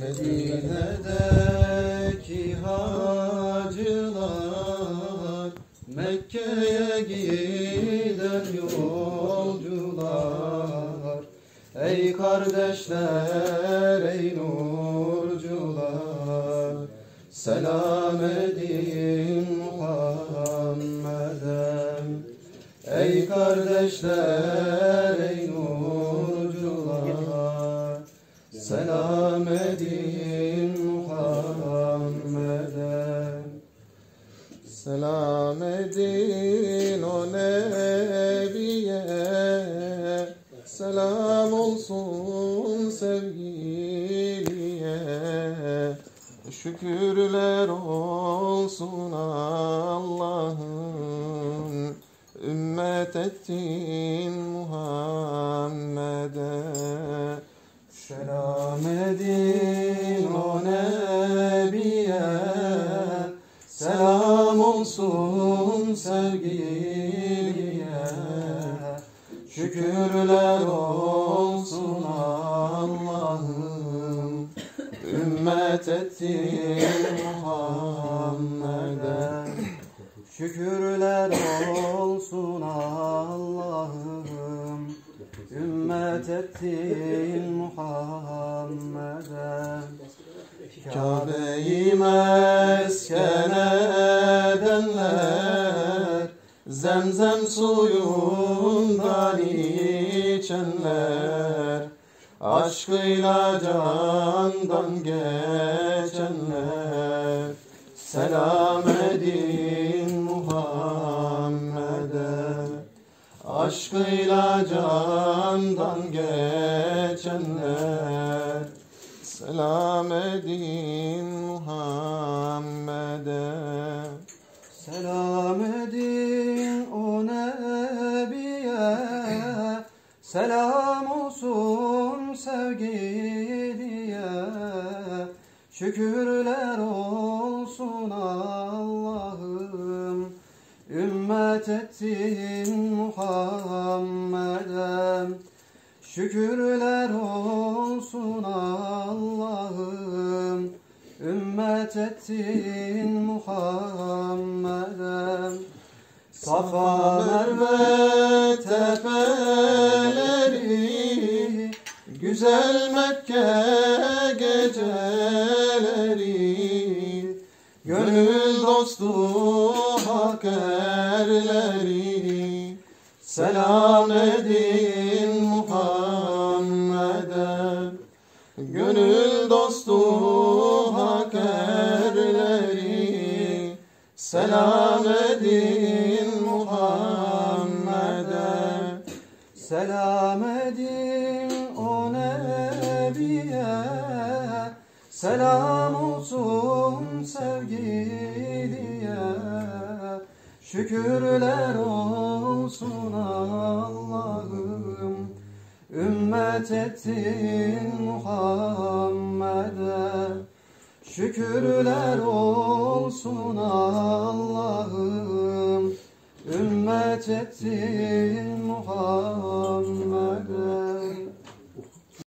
Medine'deki hacılar Mekke'ye giden yolcular. Ey kardeşler, ey nurcular Selam edin Muhammed'e. Ey kardeşler, ey nurcular Selam Selam edin o nebiye. Selam olsun sevgiliye. Şükürler olsun Allah'ım Ümmet ettin Muhammed'e Şükürler olsun Allah'ım. Ümmet ettin Muhammed'e. Şükürler olsun Allah'ım. Ümmet ettin Muhammed'e. Kabe'yi mesken edenler Zemzem suyundan içenler Aşkıyla candan geçenler. Selam edin Muhammed'e Aşkıyla candan geçenler. Selam edin Muhammed'e Selam edin Selam olsun sevgiliye Şükürler olsun Allah'ım. Ümmet ettin Muhammed'e. Şükürler olsun Allah'ım. Ümmet ettin Muhammed'e. Safa Merve Güzel Mekke geceleri Gönül dostu hak erleri. Selam edin Muhammed'e Gönül dostu hak erleri. Selam edin Selam edin o nebiye. Selam olsun sevgiliye. Şükürler olsun Allah'ım. Ümmet ettin Muhammed'e. Şükürler olsun Allah'ım Ümmet ettin Muhammed'e